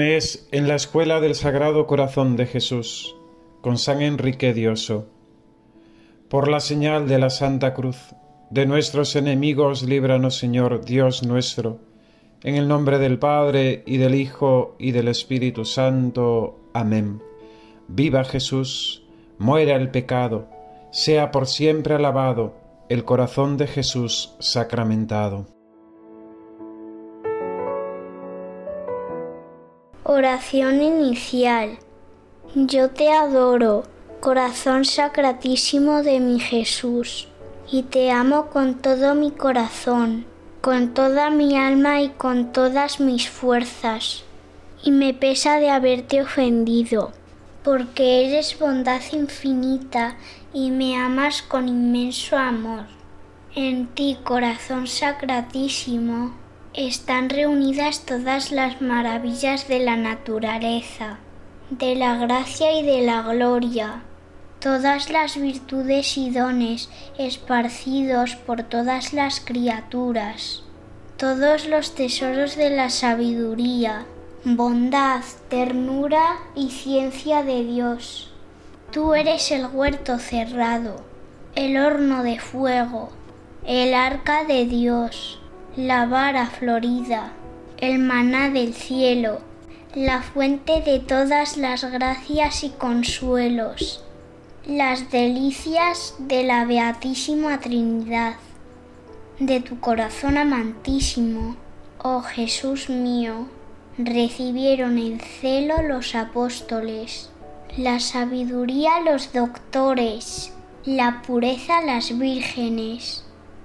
Mes en la Escuela del Sagrado Corazón de Jesús, con San Enrique Dioso. Por la señal de la Santa Cruz, de nuestros enemigos, líbranos Señor Dios nuestro, en el nombre del Padre, y del Hijo, y del Espíritu Santo. Amén. Viva Jesús, muera el pecado, sea por siempre alabado el corazón de Jesús sacramentado. Oración inicial. Yo te adoro, corazón sacratísimo de mi Jesús, y te amo con todo mi corazón, con toda mi alma y con todas mis fuerzas, y me pesa de haberte ofendido, porque eres bondad infinita y me amas con inmenso amor. En ti, corazón sacratísimo, están reunidas todas las maravillas de la naturaleza, de la gracia y de la gloria, todas las virtudes y dones esparcidos por todas las criaturas, todos los tesoros de la sabiduría, bondad, ternura y ciencia de Dios. Tú eres el huerto cerrado, el horno de fuego, el arca de Dios la vara florida, el maná del cielo, la fuente de todas las gracias y consuelos, las delicias de la Beatísima Trinidad, de tu corazón amantísimo, oh Jesús mío, recibieron el celo los apóstoles, la sabiduría los doctores, la pureza las vírgenes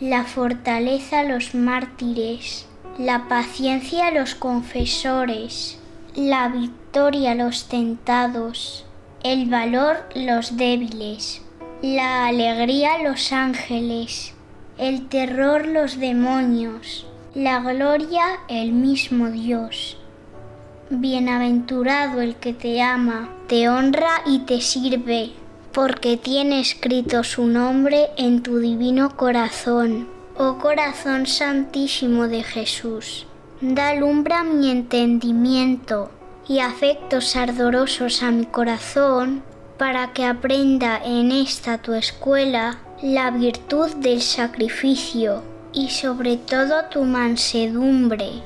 la fortaleza los mártires, la paciencia los confesores, la victoria los tentados, el valor los débiles, la alegría los ángeles, el terror los demonios, la gloria el mismo Dios. Bienaventurado el que te ama, te honra y te sirve porque tiene escrito su nombre en tu divino corazón. Oh corazón santísimo de Jesús, da lumbra a mi entendimiento y afectos ardorosos a mi corazón, para que aprenda en esta tu escuela la virtud del sacrificio y sobre todo tu mansedumbre,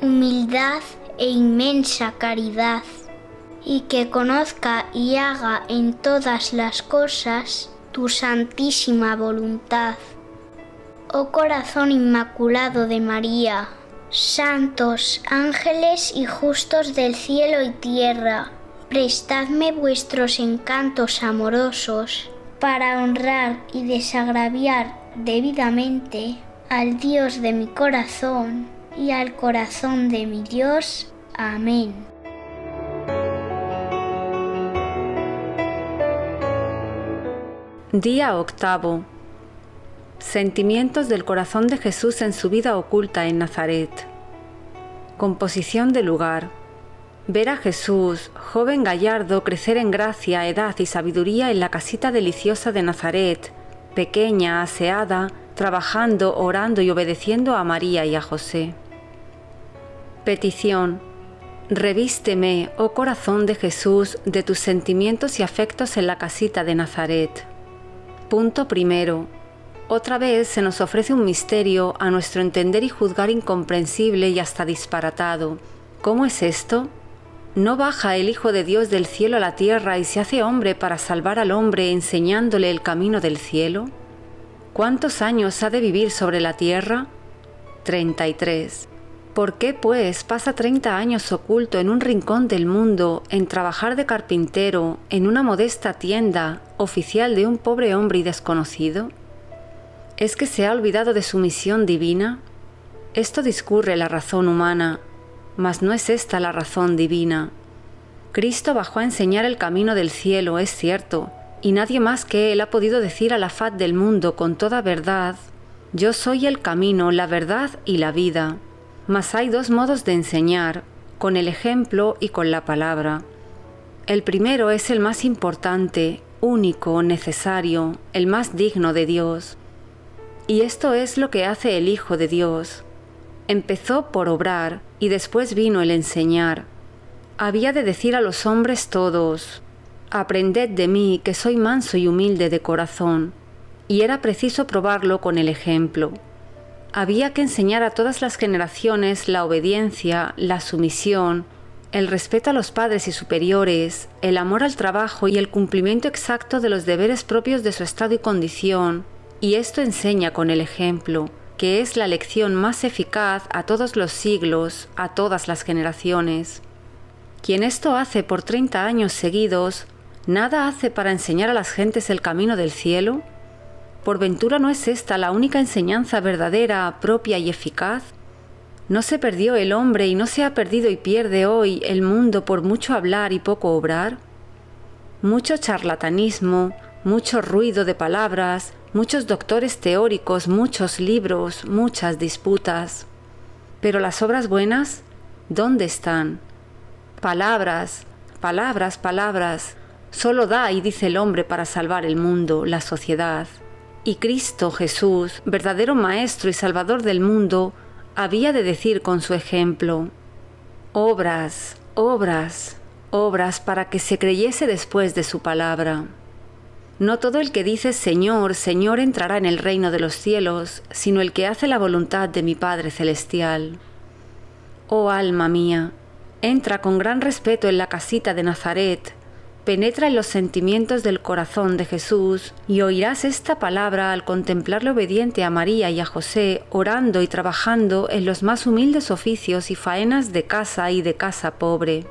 humildad e inmensa caridad y que conozca y haga en todas las cosas tu santísima voluntad. Oh corazón inmaculado de María, santos, ángeles y justos del cielo y tierra, prestadme vuestros encantos amorosos para honrar y desagraviar debidamente al Dios de mi corazón y al corazón de mi Dios. Amén. Día octavo. Sentimientos del corazón de Jesús en su vida oculta en Nazaret. Composición de lugar. Ver a Jesús, joven gallardo, crecer en gracia, edad y sabiduría en la casita deliciosa de Nazaret, pequeña, aseada, trabajando, orando y obedeciendo a María y a José. Petición. Revísteme, oh corazón de Jesús, de tus sentimientos y afectos en la casita de Nazaret. Punto primero. Otra vez se nos ofrece un misterio a nuestro entender y juzgar incomprensible y hasta disparatado. ¿Cómo es esto? ¿No baja el Hijo de Dios del cielo a la tierra y se hace hombre para salvar al hombre enseñándole el camino del cielo? ¿Cuántos años ha de vivir sobre la tierra? 33. ¿Por qué, pues, pasa 30 años oculto en un rincón del mundo, en trabajar de carpintero, en una modesta tienda, oficial de un pobre hombre y desconocido? ¿Es que se ha olvidado de su misión divina? Esto discurre la razón humana, mas no es esta la razón divina. Cristo bajó a enseñar el camino del cielo, es cierto, y nadie más que Él ha podido decir a la faz del mundo con toda verdad, Yo soy el camino, la verdad y la vida. Mas hay dos modos de enseñar, con el ejemplo y con la palabra. El primero es el más importante, único, necesario, el más digno de Dios. Y esto es lo que hace el Hijo de Dios. Empezó por obrar y después vino el enseñar. había de decir a los hombres todos, Aprended de mí, que soy manso y humilde de corazón. Y era preciso probarlo con el ejemplo. Había que enseñar a todas las generaciones la obediencia, la sumisión, el respeto a los padres y superiores, el amor al trabajo y el cumplimiento exacto de los deberes propios de su estado y condición, y esto enseña con el ejemplo, que es la lección más eficaz a todos los siglos, a todas las generaciones. Quien esto hace por treinta años seguidos, ¿nada hace para enseñar a las gentes el camino del cielo? ¿Por ventura no es esta la única enseñanza verdadera, propia y eficaz? ¿No se perdió el hombre y no se ha perdido y pierde hoy el mundo por mucho hablar y poco obrar? Mucho charlatanismo, mucho ruido de palabras, muchos doctores teóricos, muchos libros, muchas disputas. Pero las obras buenas, ¿dónde están? Palabras, palabras, palabras. Solo da y dice el hombre para salvar el mundo, la sociedad. Y Cristo Jesús, verdadero Maestro y Salvador del mundo, había de decir con su ejemplo, obras, obras, obras para que se creyese después de su palabra. No todo el que dice Señor, Señor entrará en el reino de los cielos, sino el que hace la voluntad de mi Padre Celestial. Oh alma mía, entra con gran respeto en la casita de Nazaret, penetra en los sentimientos del corazón de Jesús y oirás esta palabra al contemplarle obediente a María y a José, orando y trabajando en los más humildes oficios y faenas de casa y de casa pobre.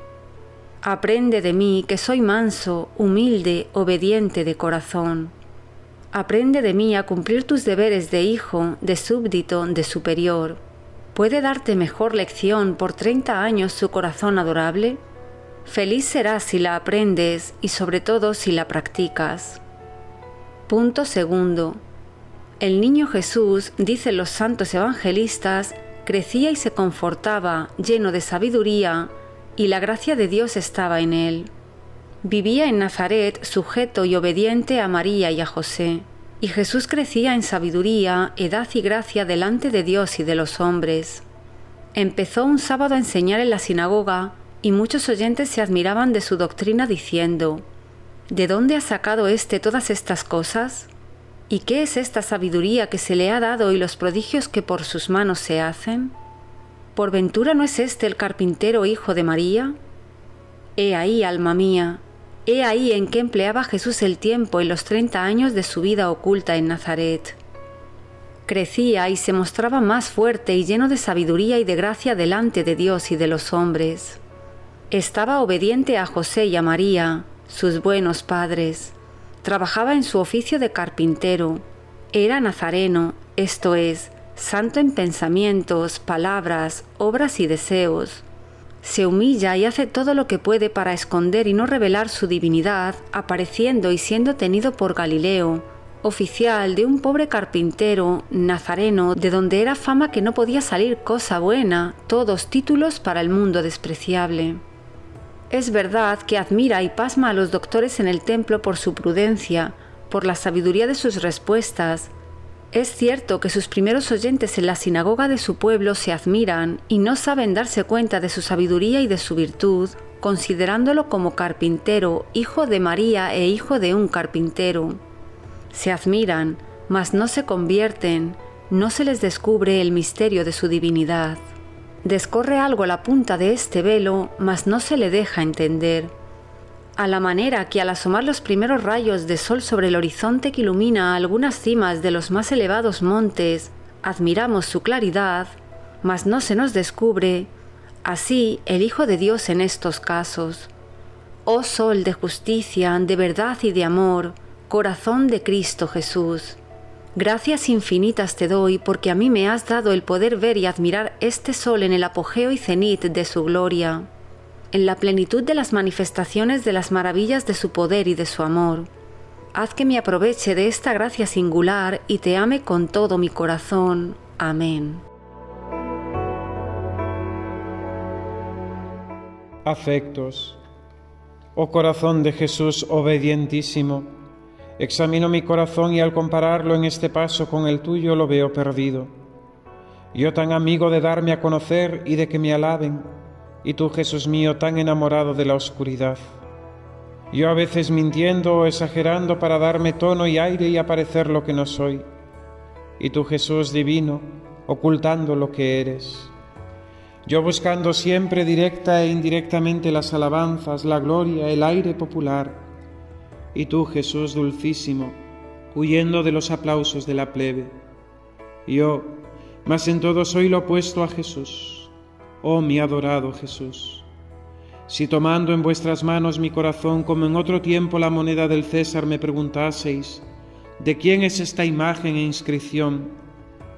Aprende de mí que soy manso, humilde, obediente de corazón. Aprende de mí a cumplir tus deberes de hijo, de súbdito, de superior. ¿Puede darte mejor lección por treinta años su corazón adorable? Feliz serás si la aprendes y sobre todo si la practicas. Punto segundo. El niño Jesús, dicen los santos evangelistas, crecía y se confortaba, lleno de sabiduría, y la gracia de Dios estaba en él. Vivía en Nazaret sujeto y obediente a María y a José, y Jesús crecía en sabiduría, edad y gracia delante de Dios y de los hombres. Empezó un sábado a enseñar en la sinagoga, y muchos oyentes se admiraban de su doctrina diciendo, ¿De dónde ha sacado éste todas estas cosas? ¿Y qué es esta sabiduría que se le ha dado y los prodigios que por sus manos se hacen? ¿Por ventura no es este el carpintero hijo de María? He ahí, alma mía, he ahí en qué empleaba Jesús el tiempo en los treinta años de su vida oculta en Nazaret. Crecía y se mostraba más fuerte y lleno de sabiduría y de gracia delante de Dios y de los hombres. Estaba obediente a José y a María, sus buenos padres. Trabajaba en su oficio de carpintero. Era nazareno, esto es, santo en pensamientos, palabras, obras y deseos. Se humilla y hace todo lo que puede para esconder y no revelar su divinidad, apareciendo y siendo tenido por Galileo, oficial de un pobre carpintero nazareno, de donde era fama que no podía salir cosa buena, todos títulos para el mundo despreciable. Es verdad que admira y pasma a los doctores en el templo por su prudencia, por la sabiduría de sus respuestas. Es cierto que sus primeros oyentes en la sinagoga de su pueblo se admiran y no saben darse cuenta de su sabiduría y de su virtud, considerándolo como carpintero, hijo de María e hijo de un carpintero. Se admiran, mas no se convierten, no se les descubre el misterio de su divinidad. Descorre algo la punta de este velo, mas no se le deja entender. A la manera que al asomar los primeros rayos de sol sobre el horizonte que ilumina algunas cimas de los más elevados montes, admiramos su claridad, mas no se nos descubre, así el Hijo de Dios en estos casos. Oh sol de justicia, de verdad y de amor, corazón de Cristo Jesús. Gracias infinitas te doy porque a mí me has dado el poder ver y admirar este sol en el apogeo y cenit de su gloria, en la plenitud de las manifestaciones de las maravillas de su poder y de su amor. Haz que me aproveche de esta gracia singular y te ame con todo mi corazón. Amén. Afectos. Oh corazón de Jesús obedientísimo, Examino mi corazón y al compararlo en este paso con el tuyo lo veo perdido. Yo tan amigo de darme a conocer y de que me alaben, y tú, Jesús mío, tan enamorado de la oscuridad. Yo a veces mintiendo o exagerando para darme tono y aire y aparecer lo que no soy. Y tú, Jesús divino, ocultando lo que eres. Yo buscando siempre directa e indirectamente las alabanzas, la gloria, el aire popular. Y tú, Jesús dulcísimo, huyendo de los aplausos de la plebe. Yo, mas en todo soy lo opuesto a Jesús. Oh mi adorado Jesús. Si tomando en vuestras manos mi corazón como en otro tiempo la moneda del César me preguntaseis, ¿de quién es esta imagen e inscripción?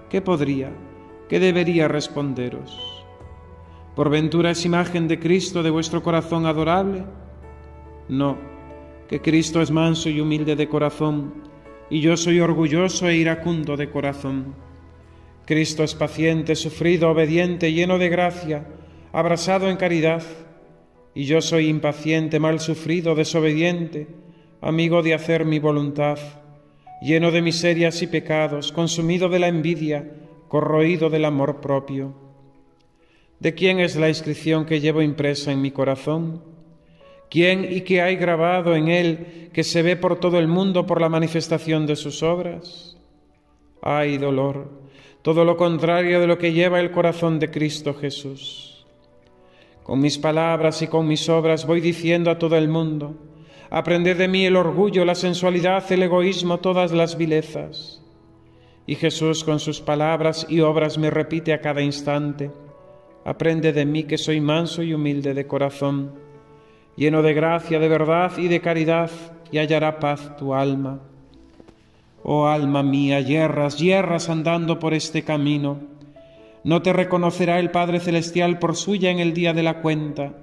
¿Qué podría, qué debería responderos? ¿Por ventura es imagen de Cristo de vuestro corazón adorable? No, que Cristo es manso y humilde de corazón, y yo soy orgulloso e iracundo de corazón. Cristo es paciente, sufrido, obediente, lleno de gracia, abrasado en caridad, y yo soy impaciente, mal sufrido, desobediente, amigo de hacer mi voluntad, lleno de miserias y pecados, consumido de la envidia, corroído del amor propio. ¿De quién es la inscripción que llevo impresa en mi corazón? ¿Quién y qué hay grabado en él que se ve por todo el mundo por la manifestación de sus obras? ¡Ay, dolor! todo lo contrario de lo que lleva el corazón de Cristo Jesús. Con mis palabras y con mis obras voy diciendo a todo el mundo, aprended de mí el orgullo, la sensualidad, el egoísmo, todas las vilezas. Y Jesús con sus palabras y obras me repite a cada instante, aprende de mí que soy manso y humilde de corazón, lleno de gracia, de verdad y de caridad, y hallará paz tu alma. Oh alma mía, yerras, yerras andando por este camino. No te reconocerá el Padre Celestial por suya en el día de la cuenta,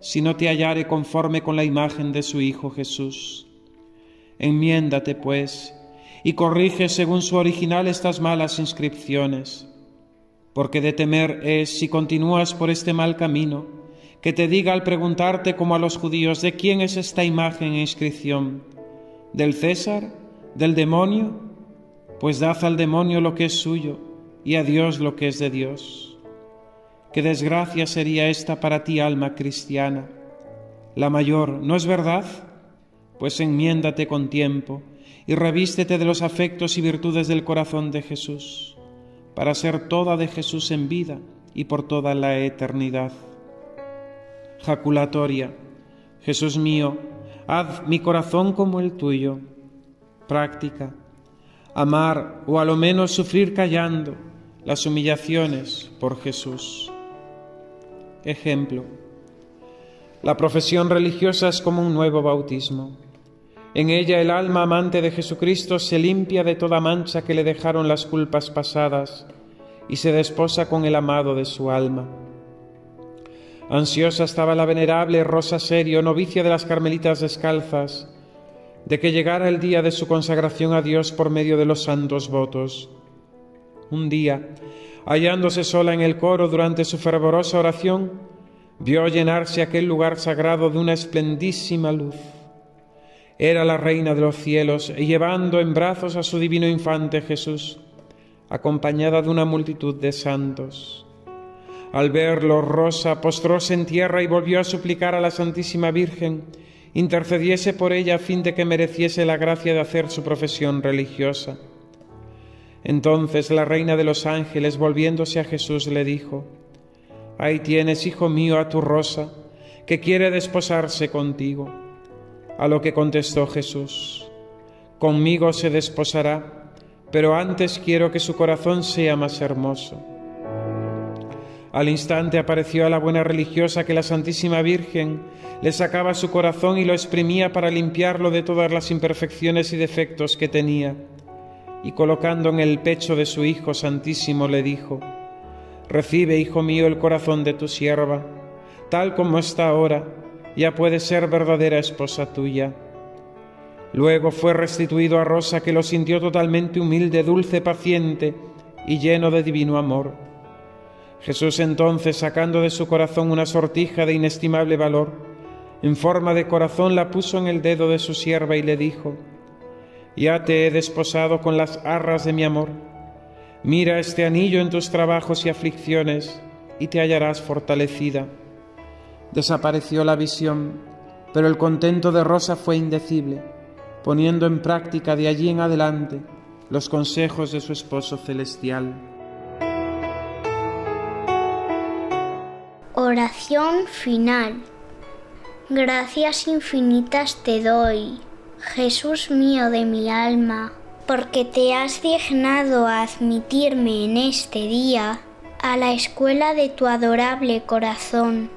si no te hallare conforme con la imagen de su Hijo Jesús. Enmiéndate, pues, y corrige según su original estas malas inscripciones, porque de temer es, si continúas por este mal camino, que te diga al preguntarte como a los judíos, ¿de quién es esta imagen e inscripción? ¿Del César? del demonio, pues dad al demonio lo que es suyo y a Dios lo que es de Dios. Qué desgracia sería esta para ti, alma cristiana. La mayor, ¿no es verdad? Pues enmiéndate con tiempo y revístete de los afectos y virtudes del corazón de Jesús, para ser toda de Jesús en vida y por toda la eternidad. Jaculatoria, Jesús mío, haz mi corazón como el tuyo práctica, amar o a lo menos sufrir callando las humillaciones por Jesús. Ejemplo. La profesión religiosa es como un nuevo bautismo. En ella el alma amante de Jesucristo se limpia de toda mancha que le dejaron las culpas pasadas y se desposa con el amado de su alma. Ansiosa estaba la venerable Rosa Serio, novicia de las Carmelitas Descalzas, de que llegara el día de su consagración a Dios por medio de los santos votos. Un día, hallándose sola en el coro durante su fervorosa oración, vio llenarse aquel lugar sagrado de una esplendísima luz. Era la reina de los cielos, llevando en brazos a su divino infante Jesús, acompañada de una multitud de santos. Al verlo, Rosa postróse en tierra y volvió a suplicar a la Santísima Virgen intercediese por ella a fin de que mereciese la gracia de hacer su profesión religiosa. Entonces la reina de los ángeles, volviéndose a Jesús, le dijo, Ahí tienes, hijo mío, a tu rosa, que quiere desposarse contigo. A lo que contestó Jesús, Conmigo se desposará, pero antes quiero que su corazón sea más hermoso. Al instante apareció a la buena religiosa que la Santísima Virgen le sacaba su corazón y lo exprimía para limpiarlo de todas las imperfecciones y defectos que tenía. Y colocando en el pecho de su Hijo Santísimo le dijo, Recibe, Hijo mío, el corazón de tu sierva, tal como está ahora, ya puede ser verdadera esposa tuya. Luego fue restituido a Rosa, que lo sintió totalmente humilde, dulce, paciente y lleno de divino amor Jesús entonces, sacando de su corazón una sortija de inestimable valor, en forma de corazón la puso en el dedo de su sierva y le dijo, Ya te he desposado con las arras de mi amor, mira este anillo en tus trabajos y aflicciones y te hallarás fortalecida. Desapareció la visión, pero el contento de Rosa fue indecible, poniendo en práctica de allí en adelante los consejos de su esposo celestial. Final. Gracias infinitas te doy, Jesús mío de mi alma, porque te has dignado a admitirme en este día a la escuela de tu adorable corazón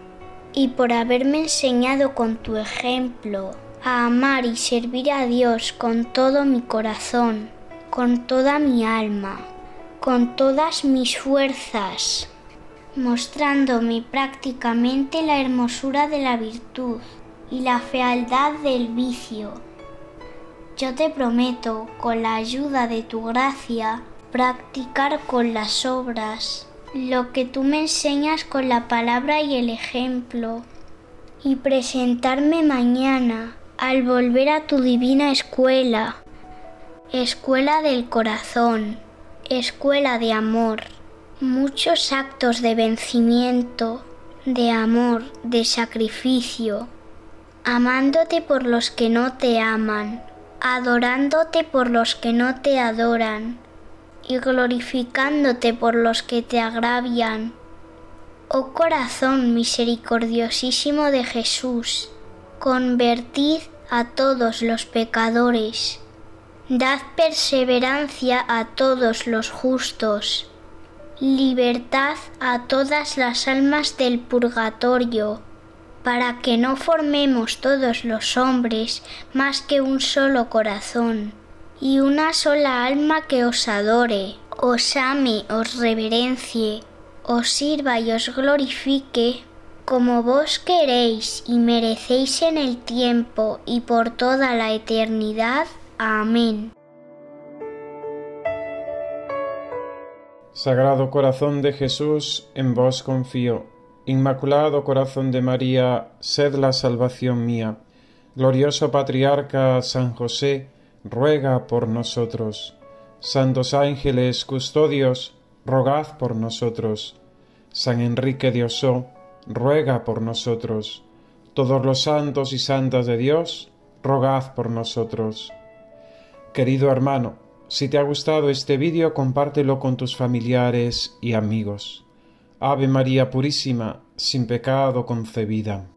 y por haberme enseñado con tu ejemplo a amar y servir a Dios con todo mi corazón, con toda mi alma, con todas mis fuerzas, mostrándome prácticamente la hermosura de la virtud y la fealdad del vicio. Yo te prometo, con la ayuda de tu gracia, practicar con las obras lo que tú me enseñas con la palabra y el ejemplo, y presentarme mañana al volver a tu divina escuela, escuela del corazón, escuela de amor, muchos actos de vencimiento, de amor, de sacrificio, amándote por los que no te aman, adorándote por los que no te adoran, y glorificándote por los que te agravian. Oh corazón misericordiosísimo de Jesús, convertid a todos los pecadores, dad perseverancia a todos los justos, libertad a todas las almas del purgatorio, para que no formemos todos los hombres más que un solo corazón y una sola alma que os adore, os ame, os reverencie, os sirva y os glorifique, como vos queréis y merecéis en el tiempo y por toda la eternidad. Amén. Sagrado corazón de Jesús, en vos confío. Inmaculado corazón de María, sed la salvación mía. Glorioso patriarca San José, ruega por nosotros. Santos ángeles, custodios, rogad por nosotros. San Enrique de Osó, ruega por nosotros. Todos los santos y santas de Dios, rogad por nosotros. Querido hermano, si te ha gustado este vídeo, compártelo con tus familiares y amigos. Ave María Purísima, sin pecado concebida.